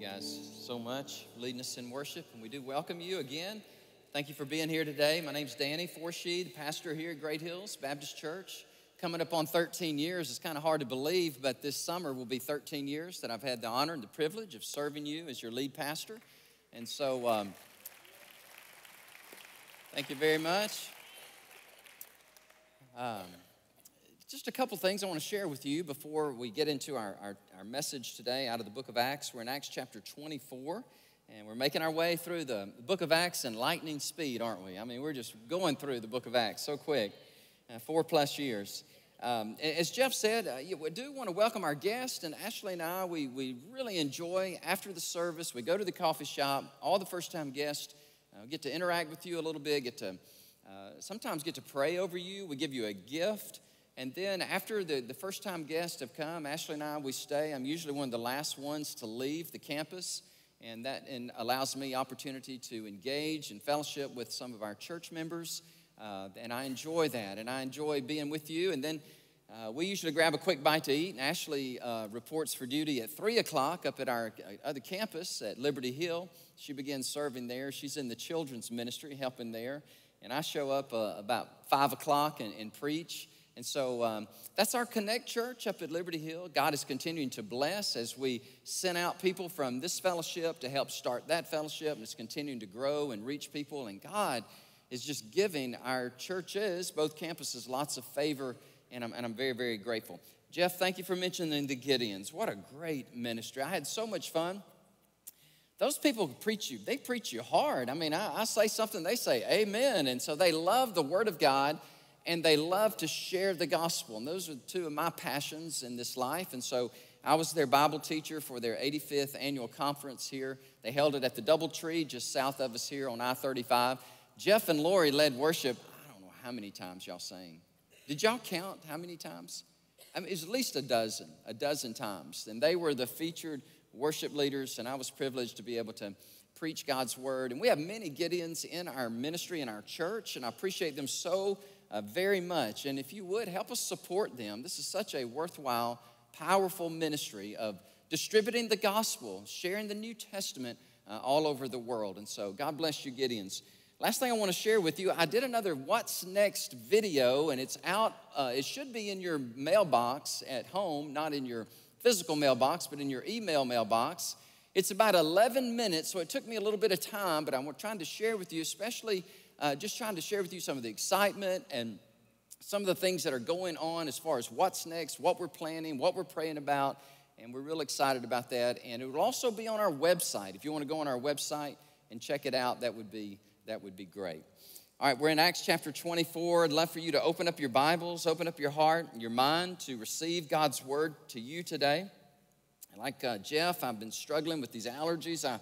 guys so much for leading us in worship, and we do welcome you again. Thank you for being here today. My name's Danny Forshee, the pastor here at Great Hills Baptist Church. Coming up on 13 years, it's kind of hard to believe, but this summer will be 13 years that I've had the honor and the privilege of serving you as your lead pastor. And so, um, thank you very much. Um, just a couple things I want to share with you before we get into our, our, our, message today out of the book of Acts. We're in Acts chapter 24, and we're making our way through the book of Acts in lightning speed, aren't we? I mean, we're just going through the book of Acts so quick, uh, four plus years. Um, as Jeff said, uh, we do want to welcome our guest, and Ashley and I, we, we really enjoy after the service, we go to the coffee shop, all the first time guests uh, get to interact with you a little bit, get to uh, sometimes get to pray over you, we give you a gift. And then after the, the first time guests have come, Ashley and I, we stay. I'm usually one of the last ones to leave the campus. And that and allows me opportunity to engage and fellowship with some of our church members. Uh, and I enjoy that. And I enjoy being with you. And then uh, we usually grab a quick bite to eat. And Ashley uh, reports for duty at 3 o'clock up at our uh, other campus at Liberty Hill. She begins serving there. She's in the children's ministry, helping there. And I show up uh, about 5 o'clock and, and preach. And so um, that's our Connect Church up at Liberty Hill. God is continuing to bless as we send out people from this fellowship to help start that fellowship, and it's continuing to grow and reach people. And God is just giving our churches, both campuses, lots of favor, and I'm, and I'm very, very grateful. Jeff, thank you for mentioning the Gideons. What a great ministry. I had so much fun. Those people preach you, they preach you hard. I mean, I, I say something, they say amen. And so they love the Word of God and they love to share the gospel. And those are two of my passions in this life. And so I was their Bible teacher for their 85th annual conference here. They held it at the Doubletree just south of us here on I 35. Jeff and Lori led worship. I don't know how many times y'all sang. Did y'all count how many times? I mean, it was at least a dozen, a dozen times. And they were the featured worship leaders, and I was privileged to be able to preach God's word. And we have many Gideons in our ministry, in our church, and I appreciate them so uh, very much. And if you would, help us support them. This is such a worthwhile, powerful ministry of distributing the gospel, sharing the New Testament uh, all over the world. And so, God bless you, Gideons. Last thing I want to share with you, I did another What's Next video, and it's out, uh, it should be in your mailbox at home, not in your physical mailbox, but in your email mailbox. It's about 11 minutes, so it took me a little bit of time, but I'm trying to share with you, especially uh, just trying to share with you some of the excitement and some of the things that are going on as far as what's next, what we're planning, what we're praying about, and we're real excited about that. And it will also be on our website. If you want to go on our website and check it out, that would be that would be great. All right, we're in Acts chapter 24. I'd love for you to open up your Bibles, open up your heart, your mind to receive God's word to you today. Like uh, Jeff, I've been struggling with these allergies. I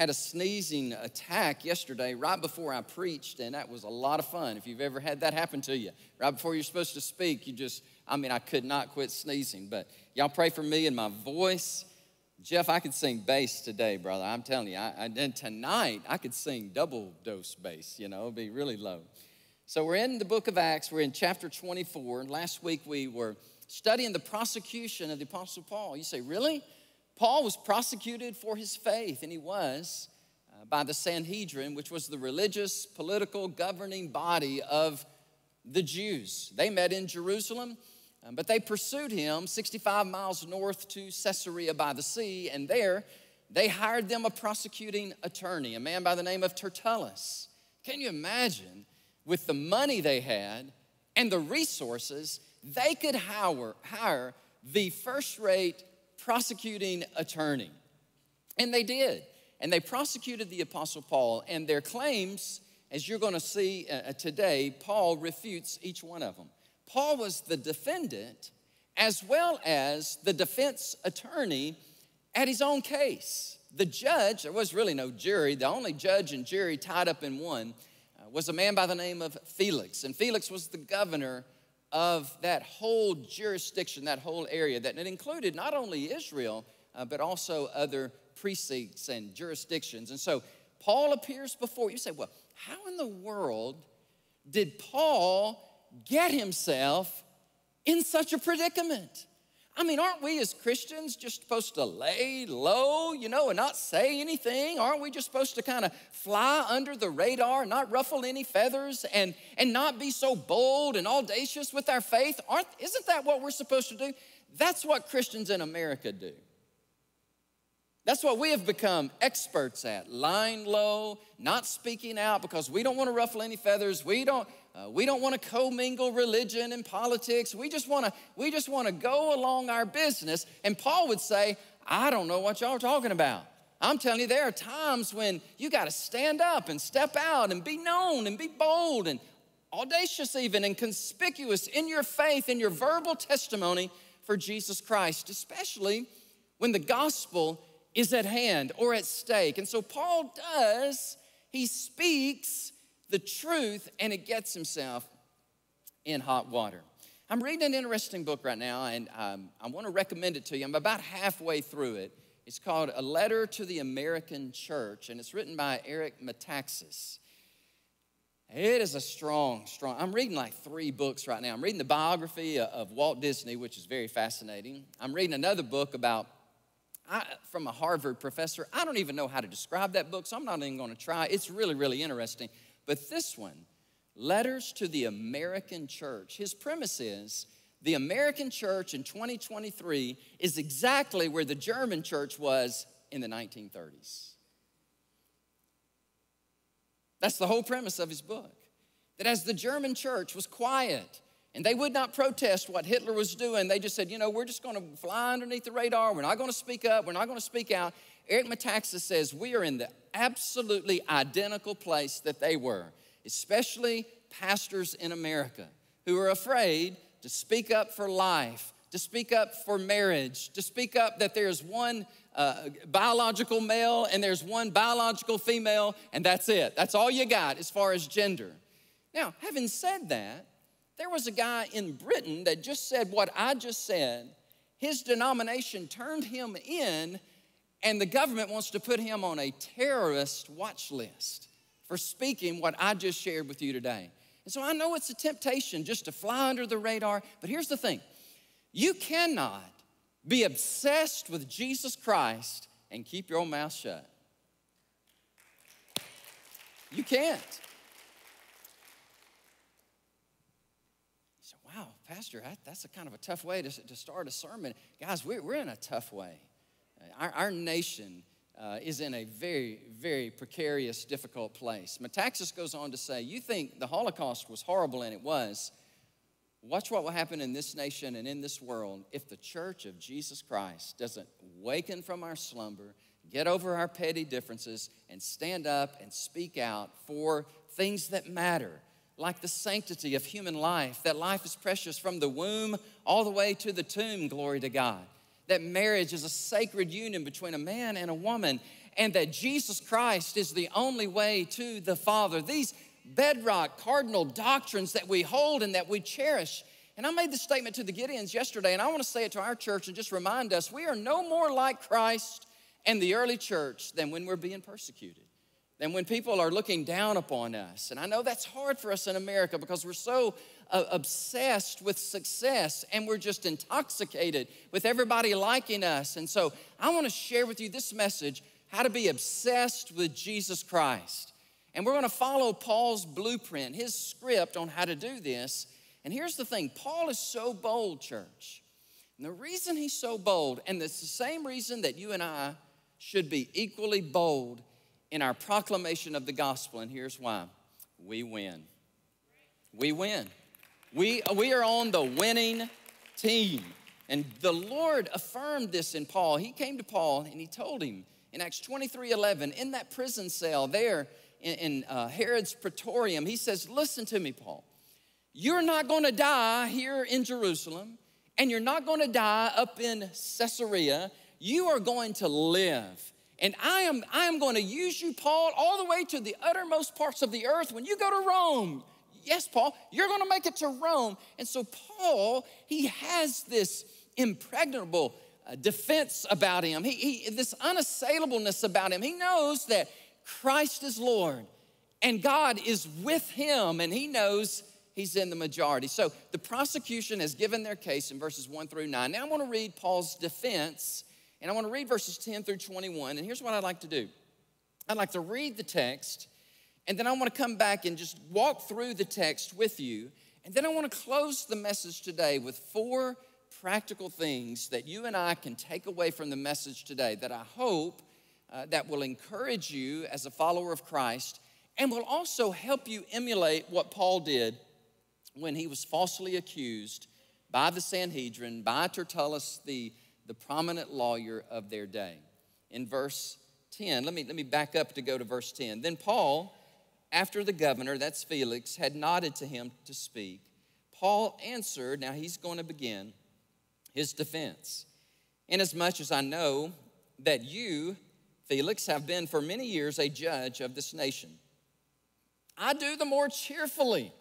had a sneezing attack yesterday right before I preached, and that was a lot of fun. If you've ever had that happen to you, right before you're supposed to speak, you just, I mean, I could not quit sneezing. But y'all pray for me and my voice. Jeff, I could sing bass today, brother. I'm telling you. I, and tonight, I could sing double dose bass, you know, be really low. So we're in the book of Acts. We're in chapter 24. Last week, we were studying the prosecution of the Apostle Paul. You say, really? Paul was prosecuted for his faith, and he was uh, by the Sanhedrin, which was the religious, political, governing body of the Jews. They met in Jerusalem, um, but they pursued him 65 miles north to Caesarea by the sea, and there they hired them a prosecuting attorney, a man by the name of Tertullus. Can you imagine, with the money they had and the resources, they could hire, hire the first rate prosecuting attorney. And they did. And they prosecuted the Apostle Paul, and their claims, as you're going to see uh, uh, today, Paul refutes each one of them. Paul was the defendant as well as the defense attorney at his own case. The judge, there was really no jury, the only judge and jury tied up in one uh, was a man by the name of Felix. And Felix was the governor of that whole jurisdiction, that whole area, that it included not only Israel, uh, but also other precincts and jurisdictions. And so Paul appears before you say, well, how in the world did Paul get himself in such a predicament? I mean, aren't we as Christians just supposed to lay low, you know, and not say anything? Aren't we just supposed to kind of fly under the radar, not ruffle any feathers, and, and not be so bold and audacious with our faith? Aren't, isn't that what we're supposed to do? That's what Christians in America do. That's what we have become experts at lying low, not speaking out because we don't want to ruffle any feathers. We don't, uh, we don't want to commingle religion and politics. We just want to we just want to go along our business. And Paul would say, "I don't know what y'all are talking about." I'm telling you, there are times when you got to stand up and step out and be known and be bold and audacious, even and conspicuous in your faith, in your verbal testimony for Jesus Christ, especially when the gospel is at hand or at stake. And so Paul does, he speaks the truth and it gets himself in hot water. I'm reading an interesting book right now and um, I want to recommend it to you. I'm about halfway through it. It's called A Letter to the American Church and it's written by Eric Metaxas. It is a strong, strong. I'm reading like three books right now. I'm reading the biography of Walt Disney, which is very fascinating. I'm reading another book about I, from a Harvard professor. I don't even know how to describe that book, so I'm not even going to try. It's really, really interesting. But this one, Letters to the American Church, his premise is the American church in 2023 is exactly where the German church was in the 1930s. That's the whole premise of his book. That as the German church was quiet and they would not protest what Hitler was doing, they just said, you know, we're just going to fly underneath the radar. We're not going to speak up. We're not going to speak out. Eric Metaxas says we are in the absolutely identical place that they were, especially pastors in America who are afraid to speak up for life, to speak up for marriage, to speak up that there's one uh, biological male and there's one biological female, and that's it. That's all you got as far as gender. Now, having said that, there was a guy in Britain that just said what I just said. His denomination turned him in and the government wants to put him on a terrorist watch list for speaking what I just shared with you today. And so I know it's a temptation just to fly under the radar, but here's the thing you cannot be obsessed with Jesus Christ and keep your mouth shut. You can't. You say, wow, Pastor, that's a kind of a tough way to, to start a sermon. Guys, we're, we're in a tough way. Our, our nation uh, is in a very, very precarious, difficult place. Metaxas goes on to say, You think the Holocaust was horrible, and it was. Watch what will happen in this nation and in this world if the church of Jesus Christ doesn't waken from our slumber, get over our petty differences, and stand up and speak out for things that matter, like the sanctity of human life, that life is precious from the womb all the way to the tomb, glory to God that marriage is a sacred union between a man and a woman, and that Jesus Christ is the only way to the Father. These bedrock cardinal doctrines that we hold and that we cherish. And I made the statement to the Gideons yesterday, and I want to say it to our church and just remind us we are no more like Christ and the early church than when we're being persecuted than when people are looking down upon us. And I know that's hard for us in America because we're so uh, obsessed with success and we're just intoxicated with everybody liking us. And so I want to share with you this message how to be obsessed with Jesus Christ. And we're going to follow Paul's blueprint, his script on how to do this. And here's the thing Paul is so bold, church. And the reason he's so bold, and it's the same reason that you and I should be equally bold in our proclamation of the gospel, and here's why we win. We win. We, we are on the winning team. And the Lord affirmed this in Paul. He came to Paul and he told him in Acts 23 11, in that prison cell there in, in uh, Herod's praetorium, he says, Listen to me, Paul. You're not going to die here in Jerusalem, and you're not going to die up in Caesarea. You are going to live and I am, I am going to use you, Paul, all the way to the uttermost parts of the earth. When you go to Rome, yes, Paul, you're going to make it to Rome. And so, Paul, he has this impregnable uh, defense about him, he, he, this unassailableness about him. He knows that Christ is Lord and God is with him, and he knows he's in the majority. So the prosecution has given their case in verses 1 through 9. Now I want to read Paul's defense, and I want to read verses 10 through 21. And here's what I'd like to do I'd like to read the text, and then I want to come back and just walk through the text with you. And then I want to close the message today with four practical things that you and I can take away from the message today that I hope uh, that will encourage you as a follower of Christ and will also help you emulate what Paul did when he was falsely accused by the Sanhedrin, by Tertullus, the, the prominent lawyer of their day. In verse 10, let me, let me back up to go to verse 10. Then Paul, after the governor, that's Felix, had nodded to him to speak, Paul answered, now he's going to begin his defense. Inasmuch as I know that you, Felix, have been for many years a judge of this nation, I do the more cheerfully.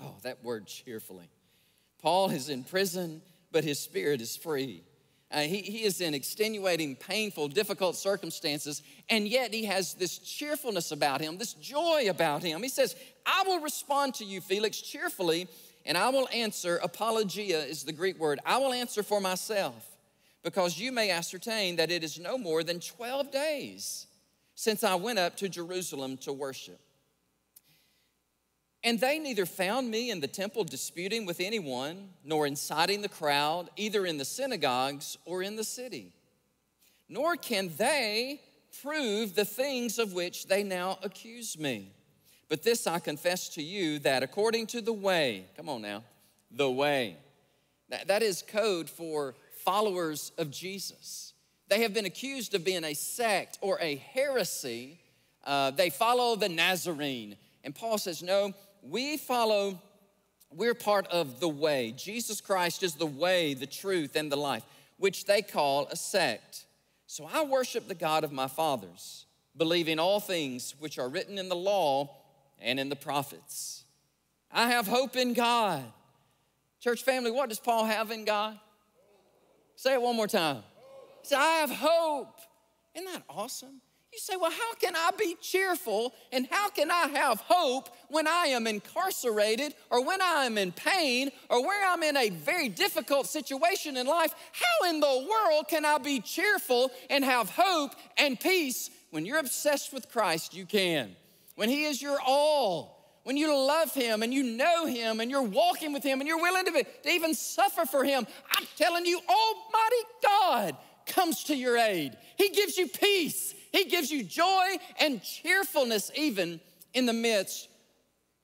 Oh, that word cheerfully. Paul is in prison, but his spirit is free. Uh, he, he is in extenuating, painful, difficult circumstances, and yet he has this cheerfulness about him, this joy about him. He says, I will respond to you, Felix, cheerfully, and I will answer. Apologia is the Greek word. I will answer for myself, because you may ascertain that it is no more than 12 days since I went up to Jerusalem to worship. And they neither found me in the temple disputing with anyone, nor inciting the crowd, either in the synagogues or in the city. Nor can they prove the things of which they now accuse me. But this I confess to you that according to the way, come on now, the way, that, that is code for followers of Jesus. They have been accused of being a sect or a heresy. Uh, they follow the Nazarene. And Paul says, no, we follow, we're part of the way. Jesus Christ is the way, the truth, and the life, which they call a sect. So I worship the God of my fathers, believing all things which are written in the law and in the prophets. I have hope in God. Church family, what does Paul have in God? Say it one more time. Say, I have hope. Isn't that awesome? You say, well, how can I be cheerful and how can I have hope when I am incarcerated or when I am in pain or where I'm in a very difficult situation in life? How in the world can I be cheerful and have hope and peace? When you're obsessed with Christ, you can. When He is your all, when you love Him and you know Him and you're walking with Him and you're willing to, be, to even suffer for Him, I'm telling you, Almighty God comes to your aid. He gives you peace. He gives you joy and cheerfulness, even in the midst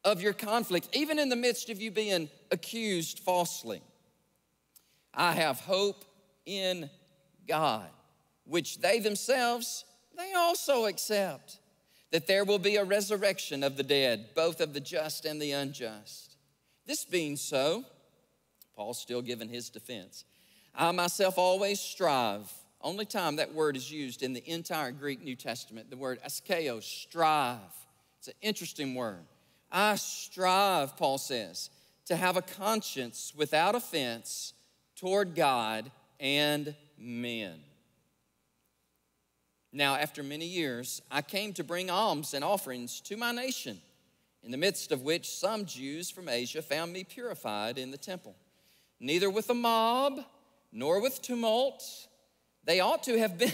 of your conflict, even in the midst of you being accused falsely. I have hope in God, which they themselves, they also accept that there will be a resurrection of the dead, both of the just and the unjust. This being so, Paul's still giving his defense. I myself always strive only time that word is used in the entire Greek New Testament, the word askeo, strive. It's an interesting word. I strive, Paul says, to have a conscience without offense toward God and men. Now, after many years, I came to bring alms and offerings to my nation, in the midst of which some Jews from Asia found me purified in the temple, neither with a mob nor with tumult they ought to have been,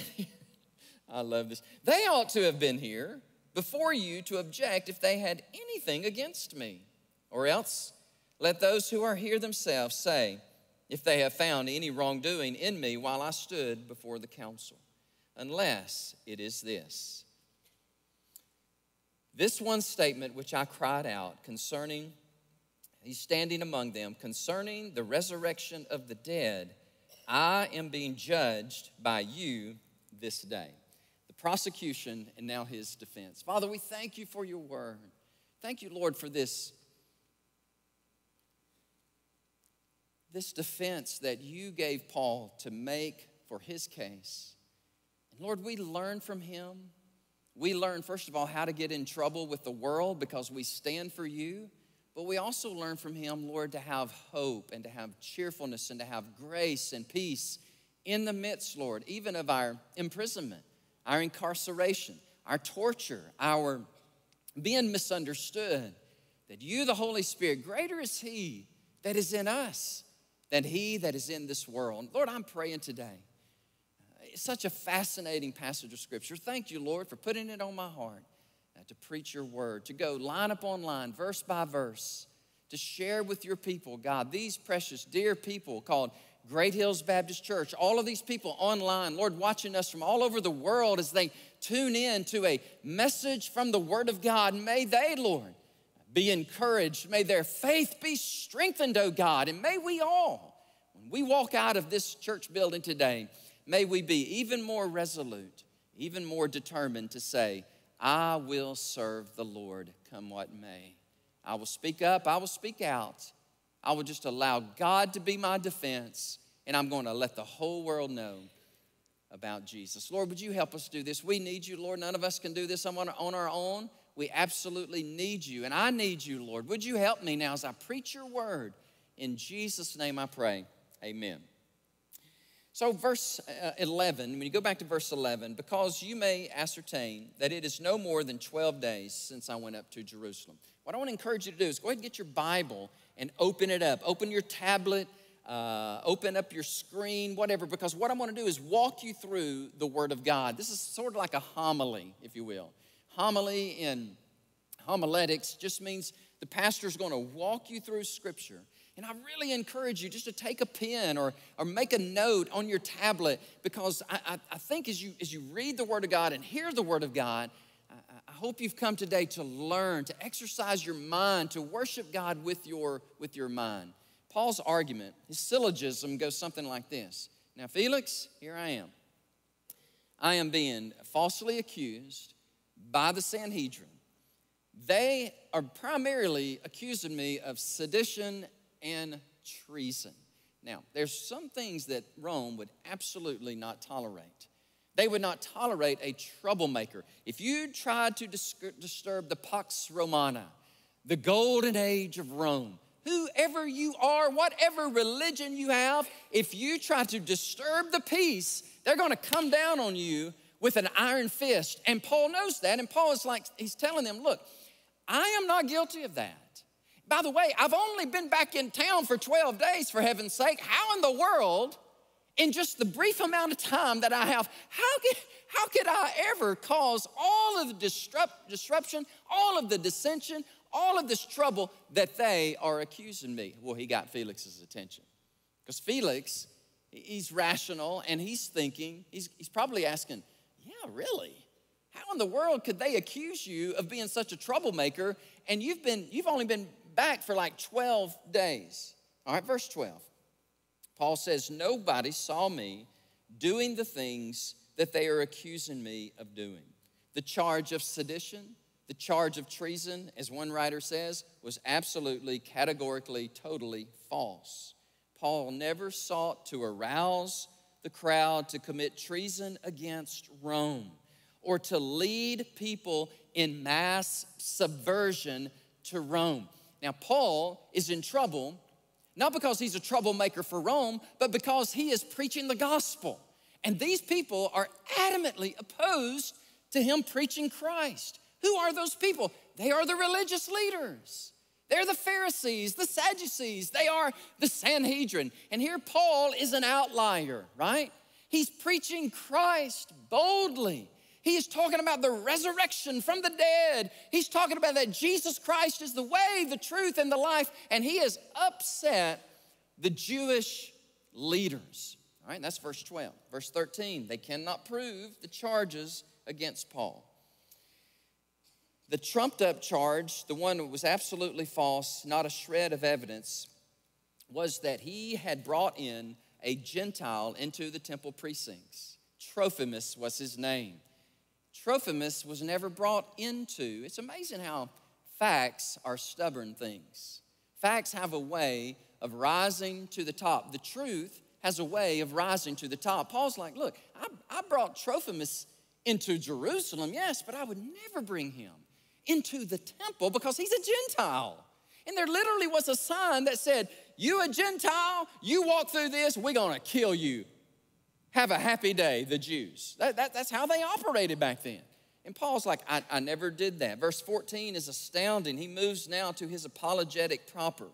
I love this. They ought to have been here before you to object if they had anything against me. Or else, let those who are here themselves say, if they have found any wrongdoing in me while I stood before the council, unless it is this. This one statement which I cried out concerning, he's standing among them, concerning the resurrection of the dead I am being judged by you this day. The prosecution and now his defense. Father, we thank you for your word. Thank you, Lord, for this. This defense that you gave Paul to make for his case. And Lord, we learn from him. We learn, first of all, how to get in trouble with the world because we stand for you. But we also learn from him, Lord, to have hope and to have cheerfulness and to have grace and peace in the midst, Lord, even of our imprisonment, our incarceration, our torture, our being misunderstood. that you, the Holy Spirit, greater is He that is in us than He that is in this world. Lord, I'm praying today. It's such a fascinating passage of Scripture. Thank you, Lord, for putting it on my heart to preach your word, to go line upon line, verse by verse, to share with your people, God, these precious, dear people called Great Hills Baptist Church, all of these people online, Lord, watching us from all over the world as they tune in to a message from the Word of God. May they, Lord, be encouraged. May their faith be strengthened, oh God. And may we all, when we walk out of this church building today, may we be even more resolute, even more determined to say, I will serve the Lord come what may. I will speak up, I will speak out. I will just allow God to be my defense, and I'm going to let the whole world know about Jesus. Lord, would you help us do this? We need you, Lord. None of us can do this on our own. We absolutely need you, and I need you, Lord. Would you help me now as I preach your word? In Jesus' name I pray. Amen. So, verse uh, 11, when you go back to verse 11, because you may ascertain that it is no more than 12 days since I went up to Jerusalem. What I want to encourage you to do is go ahead and get your Bible and open it up. Open your tablet, uh, open up your screen, whatever, because what I'm going to do is walk you through the Word of God. This is sort of like a homily, if you will. Homily in homiletics just means the pastor is going to walk you through Scripture. And I really encourage you just to take a pen or, or make a note on your tablet because I, I, I think as you, as you read the Word of God and hear the Word of God, I hope you've come today to learn, to exercise your mind, to worship God with your, with your mind. Paul's argument, his syllogism goes something like this Now, Felix, here I am. I am being falsely accused by the Sanhedrin. They are primarily accusing me of sedition and treason. Now, there's some things that Rome would absolutely not tolerate. They would not tolerate a troublemaker. If you tried to disturb the Pax Romana, the golden age of Rome, whoever you are, whatever religion you have, if you try to disturb the peace, they're going to come down on you with an iron fist. And Paul knows that. And Paul is like, he's telling them, look, I am not guilty of that. By the way, I've only been back in town for 12 days, for heaven's sake. How in the world in just the brief amount of time that I have, how could, how could I ever cause all of the disrupt, disruption, all of the dissension, all of this trouble that they are accusing me? Well, he got Felix's attention. Because Felix, he's rational and he's thinking, he's, he's probably asking, yeah, really? How in the world could they accuse you of being such a troublemaker and you've been you've only been back for like 12 days? All right, verse 12. Paul says, Nobody saw me doing the things that they are accusing me of doing. The charge of sedition, the charge of treason, as one writer says, was absolutely, categorically, totally false. Paul never sought to arouse the crowd to commit treason against Rome or to lead people in mass subversion to Rome. Now, Paul is in trouble not because he's a troublemaker for Rome, but because he is preaching the gospel. And these people are adamantly opposed to him preaching Christ. Who are those people? They are the religious leaders. They're the Pharisees, the Sadducees, they are the Sanhedrin. And here Paul is an outlier, right? He's preaching Christ boldly. He is talking about the resurrection from the dead. He's talking about that Jesus Christ is the way, the truth, and the life. And he has upset the Jewish leaders. All right, that's verse 12. Verse 13, they cannot prove the charges against Paul. The trumped up charge, the one that was absolutely false, not a shred of evidence, was that he had brought in a Gentile into the temple precincts. Trophimus was his name. Trophimus was never brought into. It's amazing how facts are stubborn things. Facts have a way of rising to the top. The truth has a way of rising to the top. Paul's like, look, I, I brought Trophimus into Jerusalem, yes, but I would never bring him into the temple because he's a Gentile. And there literally was a sign that said, You a Gentile, you walk through this, we're gonna kill you have a happy day, the Jews. That, that, that's how they operated back then. And Paul's like, I, I never did that. Verse 14 is astounding. He moves now to his apologetic proper.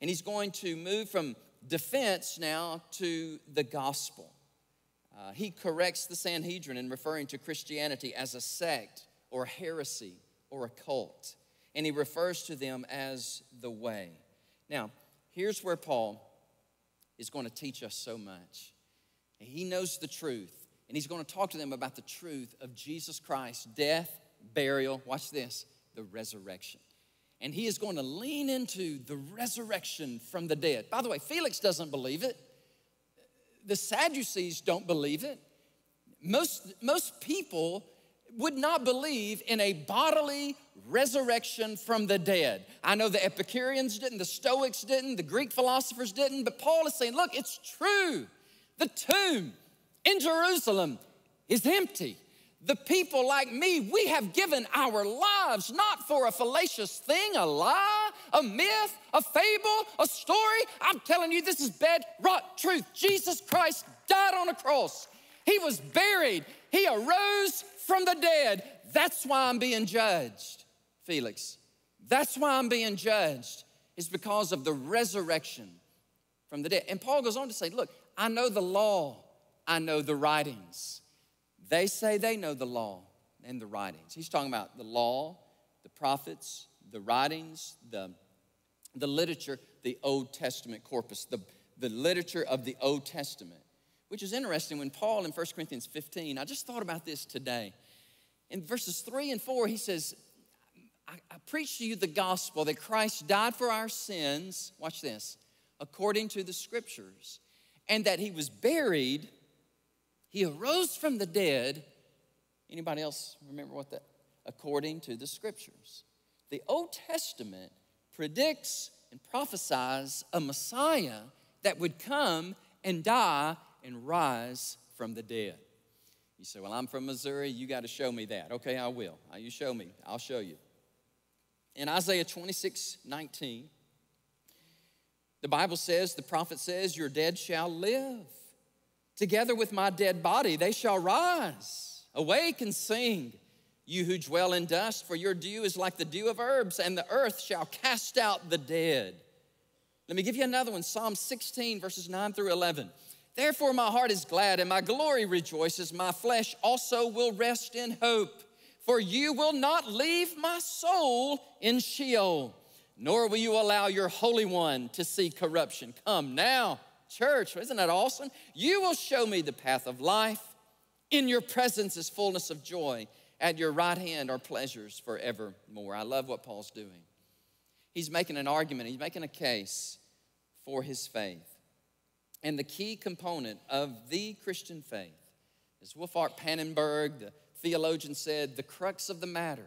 And he's going to move from defense now to the gospel. Uh, he corrects the Sanhedrin in referring to Christianity as a sect or heresy or a cult. And he refers to them as the way. Now, here's where Paul is going to teach us so much. He knows the truth, and he's going to talk to them about the truth of Jesus Christ's death, burial, watch this, the resurrection. And he is going to lean into the resurrection from the dead. By the way, Felix doesn't believe it. The Sadducees don't believe it. Most, most people would not believe in a bodily resurrection from the dead. I know the Epicureans didn't, the Stoics didn't, the Greek philosophers didn't, but Paul is saying, look, it's true. The tomb in Jerusalem is empty. The people like me, we have given our lives not for a fallacious thing, a lie, a myth, a fable, a story. I'm telling you, this is bedrock truth. Jesus Christ died on a cross. He was buried. He arose from the dead. That's why I'm being judged, Felix. That's why I'm being judged, is because of the resurrection from the dead. And Paul goes on to say, Look, I know the law, I know the writings. They say they know the law and the writings. He's talking about the law, the prophets, the writings, the, the literature, the Old Testament corpus, the, the literature of the Old Testament which is interesting when Paul in 1 Corinthians 15, I just thought about this today. In verses 3 and 4, he says, I, I preach to you the gospel that Christ died for our sins, watch this, according to the scriptures, and that he was buried, he arose from the dead. Anybody else remember what that? According to the scriptures. The Old Testament predicts and prophesies a Messiah that would come and die and rise from the dead. You say, Well, I'm from Missouri. You got to show me that. Okay, I will. You show me. I'll show you. In Isaiah 26 19, the Bible says, the prophet says, Your dead shall live. Together with my dead body, they shall rise. Awake and sing, you who dwell in dust, for your dew is like the dew of herbs, and the earth shall cast out the dead. Let me give you another one Psalm 16, verses 9 through 11. Therefore, my heart is glad and my glory rejoices. My flesh also will rest in hope. For you will not leave my soul in Sheol, nor will you allow your Holy One to see corruption. Come now, church, isn't that awesome? You will show me the path of life. In your presence is fullness of joy. At your right hand are pleasures forevermore. I love what Paul's doing. He's making an argument, he's making a case for his faith. And the key component of the Christian faith, as Wolfhart Pannenberg, the theologian, said, the crux of the matter,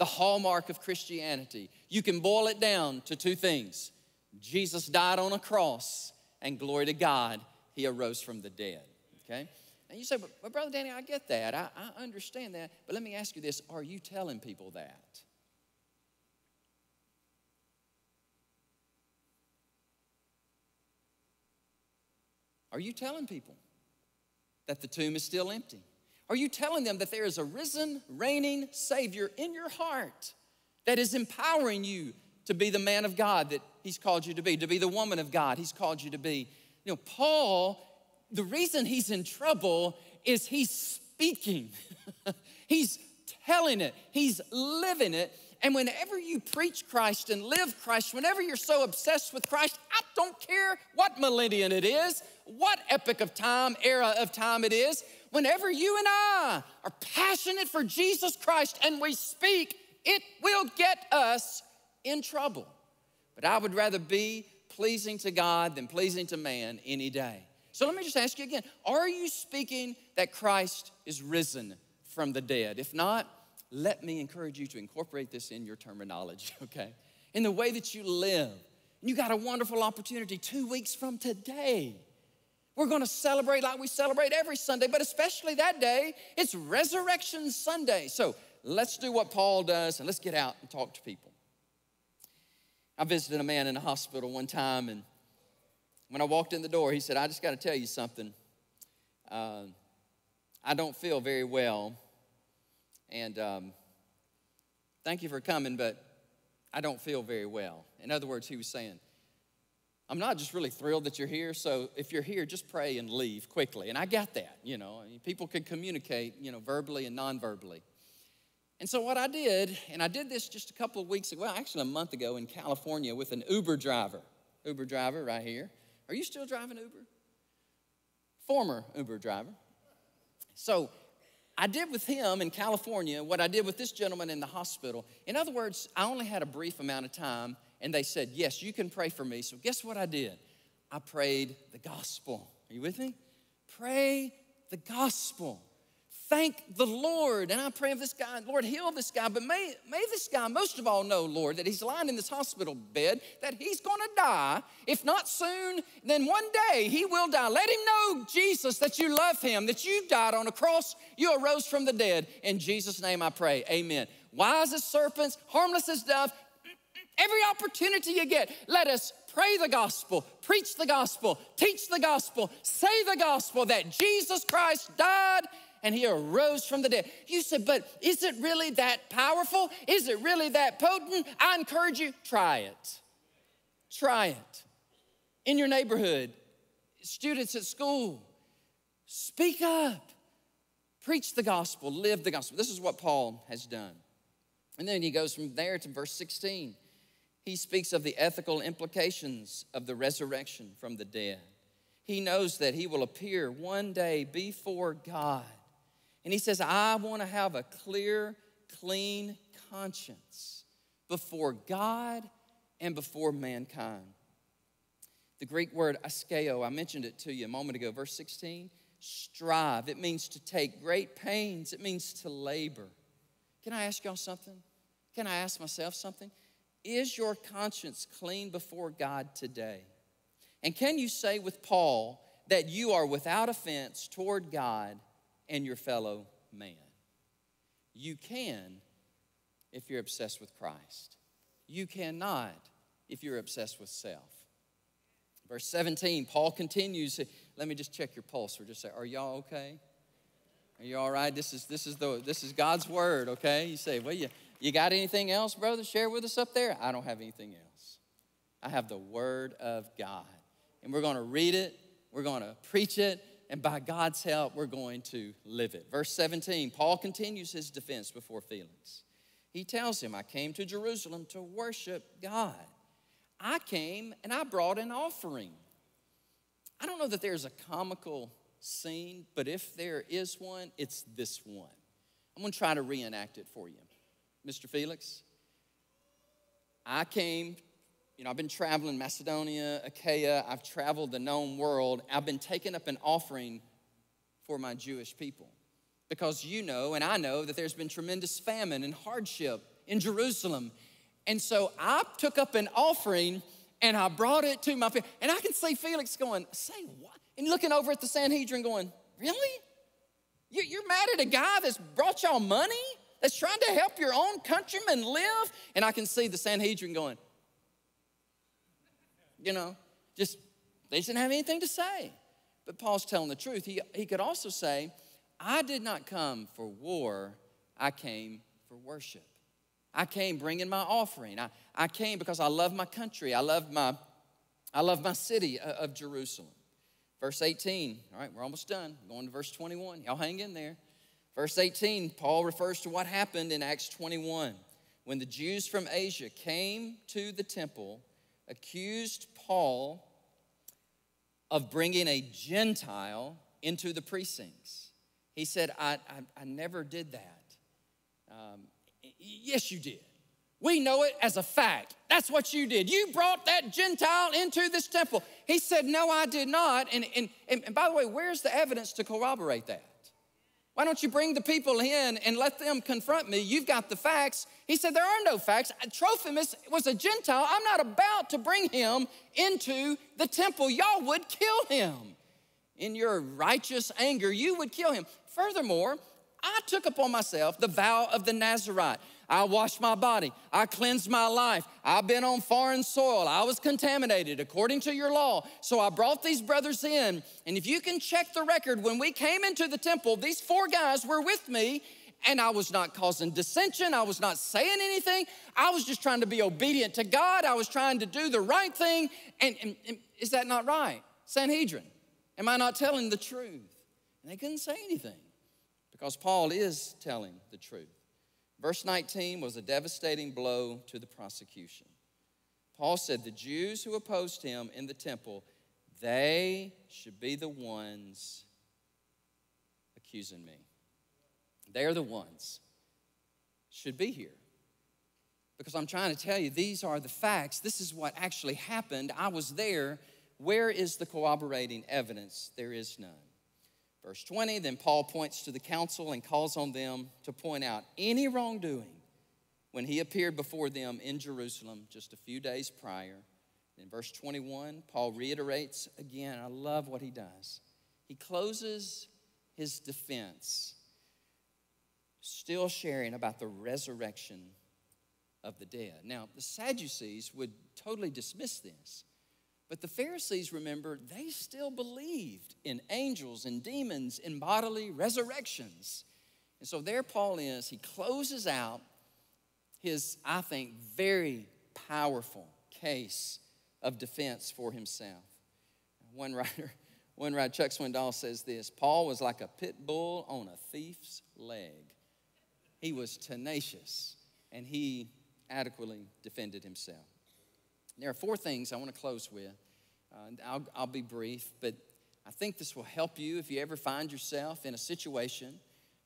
the hallmark of Christianity, you can boil it down to two things Jesus died on a cross, and glory to God, he arose from the dead. Okay? And you say, but, but Brother Danny, I get that. I, I understand that. But let me ask you this are you telling people that? Are you telling people that the tomb is still empty? Are you telling them that there is a risen, reigning Savior in your heart that is empowering you to be the man of God that He's called you to be, to be the woman of God He's called you to be? You know, Paul, the reason he's in trouble is he's speaking, he's telling it, he's living it. And whenever you preach Christ and live Christ, whenever you're so obsessed with Christ, I don't care what millennium it is, what epoch of time, era of time it is, whenever you and I are passionate for Jesus Christ and we speak, it will get us in trouble. But I would rather be pleasing to God than pleasing to man any day. So let me just ask you again are you speaking that Christ is risen from the dead? If not, let me encourage you to incorporate this in your terminology, okay? In the way that you live. You got a wonderful opportunity two weeks from today we're going to celebrate like we celebrate every Sunday, but especially that day, it's Resurrection Sunday. So let's do what Paul does and let's get out and talk to people. I visited a man in a hospital one time, and when I walked in the door, he said, I just got to tell you something. Uh, I don't feel very well, And um, thank you for coming, but I don't feel very well. In other words, he was saying, I'm not just really thrilled that you're here, so if you're here, just pray and leave quickly. And I got that, you know. People can communicate, you know, verbally and non verbally. And so what I did, and I did this just a couple of weeks ago, well, actually a month ago in California with an Uber driver. Uber driver right here. Are you still driving Uber? Former Uber driver. So I did with him in California what I did with this gentleman in the hospital. In other words, I only had a brief amount of time and they said, Yes, you can pray for me. So, guess what I did? I prayed the gospel. Are you with me? Pray the gospel. Thank the Lord. And I pray of this guy, Lord, heal this guy. But may, may this guy, most of all, know, Lord, that he's lying in this hospital bed, that he's going to die. If not soon, then one day he will die. Let him know, Jesus, that you love him, that you died on a cross, you arose from the dead. In Jesus' name I pray. Amen. Wise as serpents, harmless as dove, Every opportunity you get, let us pray the gospel, preach the gospel, teach the gospel, say the gospel that Jesus Christ died and he arose from the dead. You said, but is it really that powerful? Is it really that potent? I encourage you, try it. Try it. In your neighborhood, students at school, speak up. Preach the gospel, live the gospel. This is what Paul has done. And then he goes from there to verse 16 he speaks of the ethical implications of the resurrection from the dead. He knows that he will appear one day before God. And he says, I want to have a clear, clean conscience before God and before mankind. The Greek word askeo, I mentioned it to you a moment ago, verse 16, strive. It means to take great pains, it means to labor. Can I ask y'all something? Can I ask myself something? Is your conscience clean before God today? And can you say with Paul that you are without offense toward God and your fellow man? You can if you're obsessed with Christ. You cannot if you're obsessed with self. Verse 17, Paul continues. Let me just check your pulse or just say, Are y'all okay? Are you all right? This is this is the this is God's word, okay? You say, well, you you got anything else, brother? Share with us up there? I don't have anything else. I have the Word of God. And we're going to read it, we're going to preach it, and by God's help, we're going to live it. Verse 17, Paul continues his defense before Felix. He tells him, I came to Jerusalem to worship God. I came and I brought an offering. I don't know that there's a comical scene, but if there is one, it's this one. I'm gonna try to reenact it for you. Mr. Felix. I came, you know, I've been traveling Macedonia, Achaia, I've traveled the known world. I've been taking up an offering for my Jewish people because you know and I know that there's been tremendous famine and hardship in Jerusalem. And so I took up an offering and I brought it to my and I can see Felix going, say what? And looking over at the Sanhedrin going, really? You're mad at a guy that's brought y'all money? That's trying to help your own countrymen live. And I can see the Sanhedrin going, you know, just, they didn't have anything to say. But Paul's telling the truth. He, he could also say, I did not come for war, I came for worship. I came bringing my offering. I, I came because I love my country. I love my, I love my city uh, of Jerusalem. Verse 18, all right, we're almost done. Going to verse 21. Y'all hang in there. Verse 18, Paul refers to what happened in Acts 21 when the Jews from Asia came to the temple, accused Paul of bringing a Gentile into the precincts. He said, I, I, I never did that. Um, yes, you did. We know it as a fact. That's what you did. You brought that Gentile into this temple. He said, No, I did not. And, and, and by the way, where's the evidence to corroborate that? Why don't you bring the people in and let them confront me? You've got the facts. He said, There are no facts. Trophimus was a Gentile. I'm not about to bring him into the temple. Y'all would kill him. In your righteous anger, you would kill him. Furthermore, I took upon myself the vow of the Nazarite. I washed my body. I cleansed my life. I've been on foreign soil. I was contaminated according to your law. So I brought these brothers in. And if you can check the record, when we came into the temple, these four guys were with me. and I was not causing dissension. I was not saying anything. I was just trying to be obedient to God. I was trying to do the right thing. And, and, and is that not right? Sanhedrin, am I not telling the truth? And they couldn't say anything because Paul is telling the truth. Verse 19 was a devastating blow to the prosecution. Paul said the Jews who opposed him in the temple, they should be the ones accusing me. They're the ones should be here. Because I'm trying to tell you, these are the facts. This is what actually happened. I was there. Where is the corroborating evidence? There is none. Verse 20, then Paul points to the council and calls on them to point out any wrongdoing when he appeared before them in Jerusalem just a few days prior. In verse 21, Paul reiterates again, I love what he does. He closes his defense, still sharing about the resurrection of the dead. Now, the Sadducees would totally dismiss this. But the Pharisees, remember, they still believed in angels and demons and bodily resurrections. And so there Paul is. He closes out his, I think, very powerful case of defense for himself. One writer, one writer, Chuck Swindoll says this Paul was like a pit bull on a thief's leg. He was tenacious and he adequately defended himself. There are four things I want to close with. Uh, I'll, I'll be brief, but I think this will help you if you ever find yourself in a situation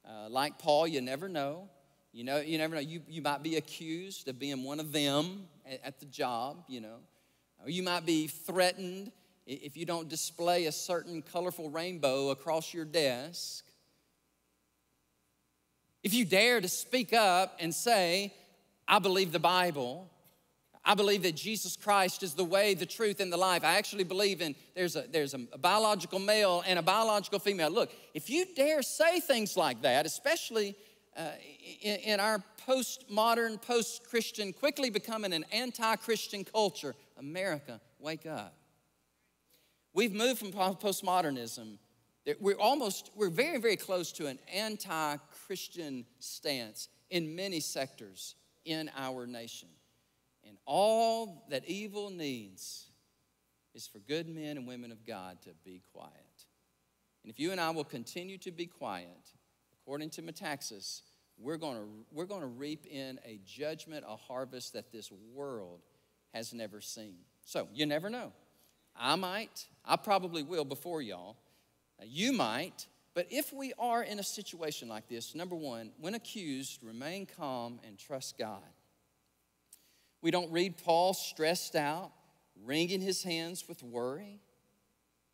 uh, like Paul, you never know. You know, you never know. You, you might be accused of being one of them at, at the job, you know. Or you might be threatened if you don't display a certain colorful rainbow across your desk. If you dare to speak up and say, I believe the Bible, I believe that Jesus Christ is the way, the truth, and the life. I actually believe in there's a there's a biological male and a biological female. Look, if you dare say things like that, especially uh, in, in our postmodern, post-Christian, quickly becoming an anti-Christian culture, America, wake up. We've moved from postmodernism. We're almost we're very very close to an anti-Christian stance in many sectors in our nation. All that evil needs is for good men and women of God to be quiet. And if you and I will continue to be quiet, according to Metaxas, we're going to, we're going to reap in a judgment, a harvest that this world has never seen. So you never know. I might, I probably will before y'all. You might, but if we are in a situation like this, number one, when accused, remain calm and trust God. We don't read Paul stressed out, wringing his hands with worry.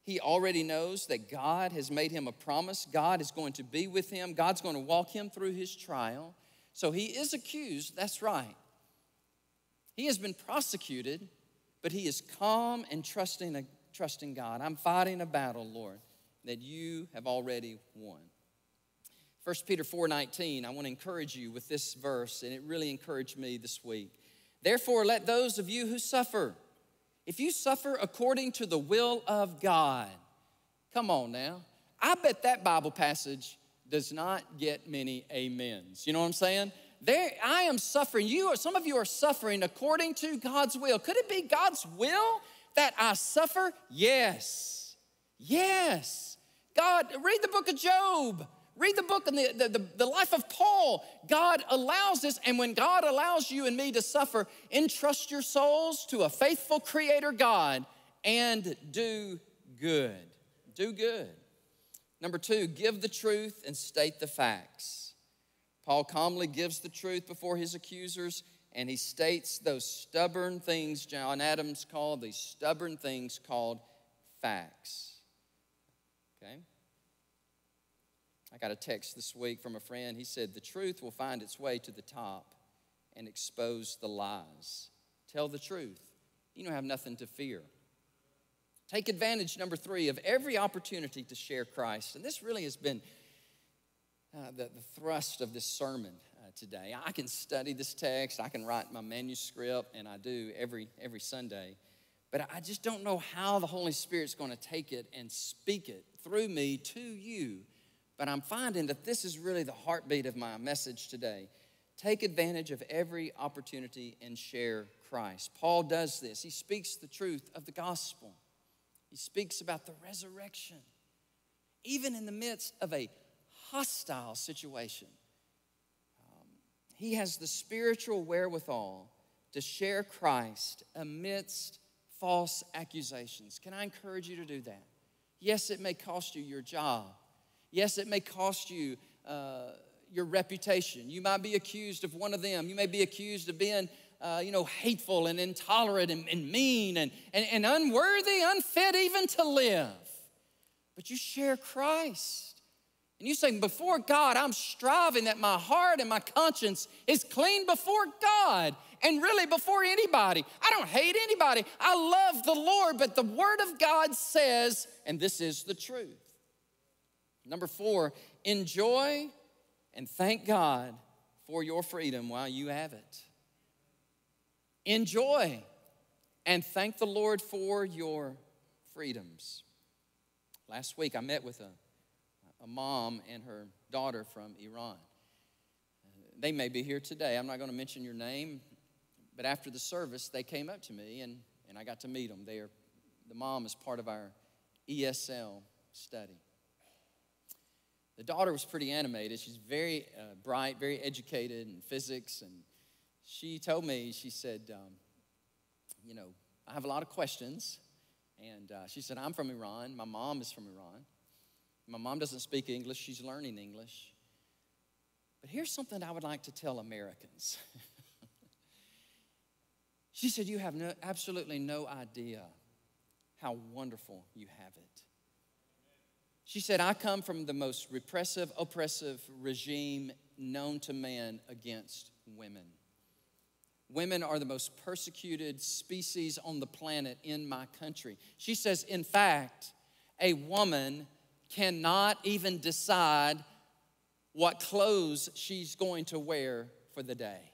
He already knows that God has made him a promise. God is going to be with him. God's going to walk him through his trial. So he is accused, that's right. He has been prosecuted, but he is calm and trusting, trusting God. I'm fighting a battle, Lord, that you have already won. 1 Peter 4:19, I want to encourage you with this verse, and it really encouraged me this week. Therefore, let those of you who suffer, if you suffer according to the will of God, come on now. I bet that Bible passage does not get many amens. You know what I'm saying? There, I am suffering. You, some of you are suffering according to God's will. Could it be God's will that I suffer? Yes. Yes. God, read the book of Job. Read the book and the, the, the, the, life of Paul. God allows this, and when God allows you and me to suffer, entrust your souls to a faithful Creator God and do good. Do good. Number two, give the truth and state the facts. Paul calmly gives the truth before his accusers, and he states those stubborn things John Adams called these stubborn things called facts. Okay? I got a text this week from a friend. He said, The truth will find its way to the top and expose the lies. Tell the truth. You don't have nothing to fear. Take advantage, number three, of every opportunity to share Christ. And this really has been uh, the, the, thrust of this sermon uh, today. I can study this text, I can write my manuscript, and I do every, every Sunday. But I just don't know how the Holy Spirit's going to take it and speak it through me to you but I'm finding that this is really the heartbeat of my message today. Take advantage of every opportunity and share Christ. Paul does this. He speaks the truth of the gospel, he speaks about the resurrection, even in the midst of a hostile situation. Um, he has the spiritual wherewithal to share Christ amidst false accusations. Can I encourage you to do that? Yes, it may cost you your job. Yes, it may cost you uh, your reputation. You might be accused of one of them. You may be accused of being, uh, you know, hateful and intolerant and, and mean and, and, and unworthy, unfit even to live. But you share Christ. And you say, before God, I'm striving that my heart and my conscience is clean before God and really before anybody. I don't hate anybody. I love the Lord, but the Word of God says, and this is the truth. Number four, enjoy and thank God for your freedom while you have it. Enjoy and thank the Lord for your freedoms. Last week I met with a a mom and her daughter from Iran. They may be here today. I'm not going to mention your name, but after the service, they came up to me and, and I got to meet them. They are, the mom is part of our ESL study. The daughter was pretty animated. She's very uh, bright, very educated in physics. And she told me, she said, um, You know, I have a lot of questions. And uh, she said, I'm from Iran. My mom is from Iran. My mom doesn't speak English, she's learning English. But here's something I would like to tell Americans. she said, You have no, absolutely no idea how wonderful you have it. She said, I come from the most repressive, oppressive regime known to man against women. Women are the most persecuted species on the planet in my country. She says, in fact, a woman cannot even decide what clothes she's going to wear for the day.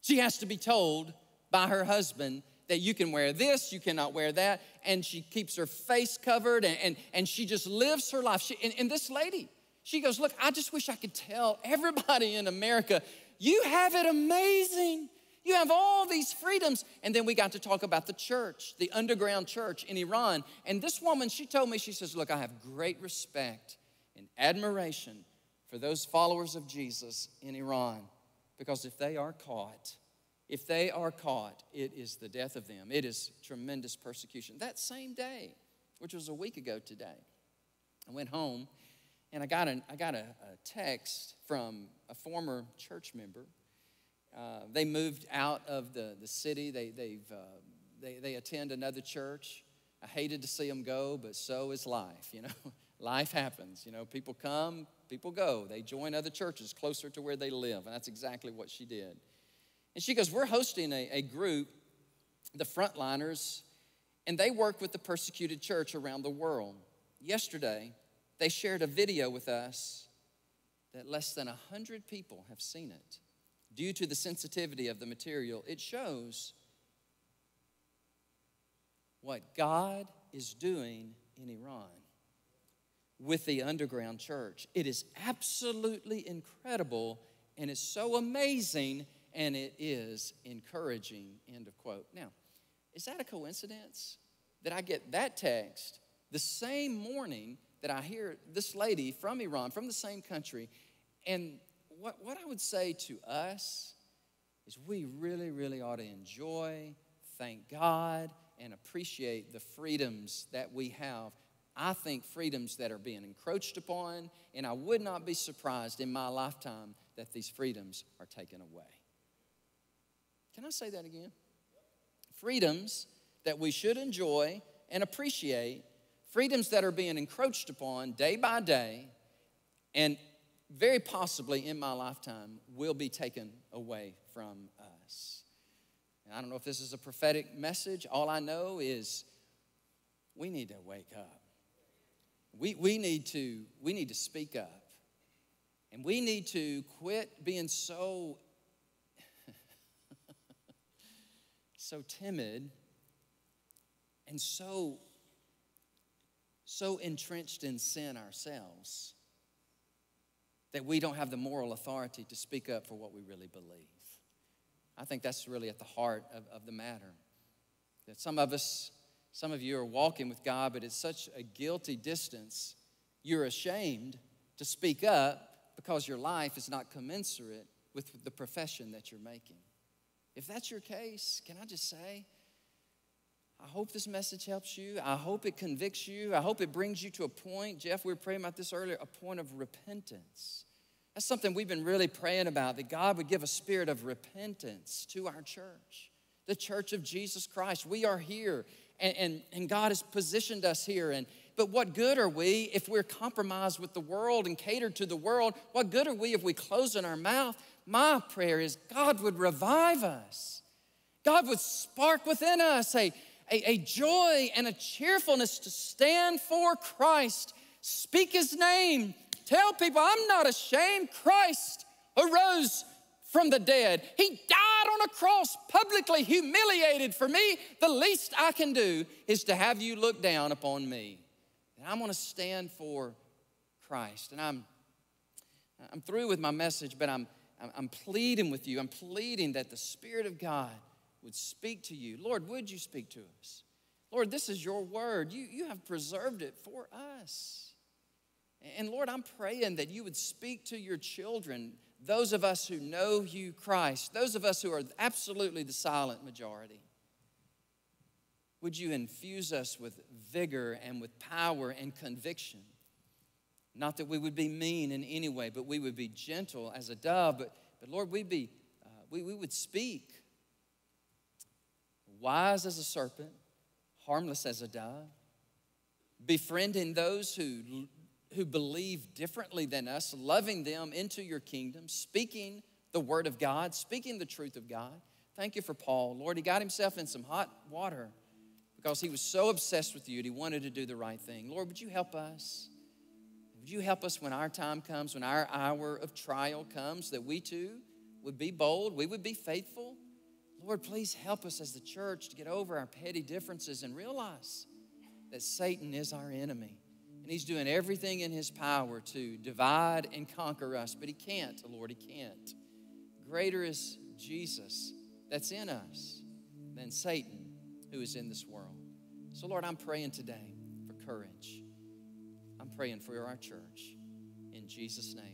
She has to be told by her husband that you can wear this, you cannot wear that, and she keeps her face covered and, and, and she just lives her life. She, and, and this lady, she goes, Look, I just wish I could tell everybody in America, you have it amazing. You have all these freedoms. And then we got to talk about the church, the underground church in Iran. And this woman, she told me, she says, Look, I have great respect and admiration for those followers of Jesus in Iran because if they are caught, if they are caught, it is the death of them. It is tremendous persecution. That same day, which was a week ago today, I went home and I got, an, I got a, a text from a former church member uh, they moved out of the, the city. They, they've, uh, they, they attend another church. I hated to see them go, but so is life, you know. life happens, you know. People come, people go. They join other churches closer to where they live, and that's exactly what she did. And she goes, We're hosting a, a group, the frontliners, and they work with the persecuted church around the world. Yesterday, they shared a video with us that less than 100 people have seen it due to the sensitivity of the material, it shows what God is doing in Iran with the underground church. It is absolutely incredible and is so amazing and it is encouraging. End of quote. Now, is that a coincidence that I get that text the same morning that I hear this lady from Iran, from the same country, and what, what I would say to us is we really, really ought to enjoy, thank God, and appreciate the freedoms that we have. I think freedoms that are being encroached upon, and I would not be surprised in my lifetime that these freedoms are taken away. Can I say that again? Freedoms that we should enjoy and appreciate, freedoms that are being encroached upon day by day, and very possibly in my lifetime will be taken away from us. And I don't know if this is a prophetic message. All I know is we need to wake up. We, we, need to, we need to speak up. And we need to quit being so so timid and so so entrenched in sin ourselves that we don't have the moral authority to speak up for what we really believe. I think that's really at the heart of, of the matter. That some of us, some of you are walking with God, but it's such a guilty distance, you're ashamed to speak up because your life is not commensurate with the profession that you're making. If that's your case, can I just say, I hope this message helps you. I hope it convicts you. I hope it brings you to a point. Jeff, we were praying about this earlier a point of repentance. That's something we've been really praying about that God would give a spirit of repentance to our church, the church of Jesus Christ. We are here, and, and, and God has positioned us here. And, but what good are we if we're compromised with the world and catered to the world? What good are we if we close in our mouth? My prayer is God would revive us. God would spark within us a, a, a joy and a cheerfulness to stand for Christ, speak His name, tell people, I'm not ashamed. Christ arose from the dead. He died on a cross, publicly humiliated for me. The least I can do is to have you look down upon me. And I'm going to stand for Christ. And I'm, I'm through with my message, but I'm, I'm pleading with you. I'm pleading that the Spirit of God would speak to you. Lord, would you speak to us? Lord, this is your word. You, you have preserved it for us. And Lord, I'm praying that you would speak to your children, those of us who know you, Christ, those of us who are absolutely the silent majority. Would you infuse us with vigor and with power and conviction? Not that we would be mean in any way, but we would be gentle as a dove. But, but Lord, we'd be, uh, we, we would speak wise as a serpent, harmless as a dove, befriending those who, who believe differently than us, loving them into your kingdom, speaking the word of God, speaking the truth of God. Thank you for Paul. Lord, he got himself in some hot water because he was so obsessed with you and he wanted to do the right thing. Lord, would you help us? Would you help us when our time comes, when our hour of trial comes, that we too would be bold, we would be faithful, Lord, please help us as the church to get over our petty differences and realize that Satan is our enemy. And he's doing everything in his power to divide and conquer us, but he can't, oh Lord, he can't. Greater is Jesus that's in us than Satan who is in this world. So, Lord, I'm praying today for courage. Praying for our church. In Jesus' name.